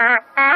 Ha ha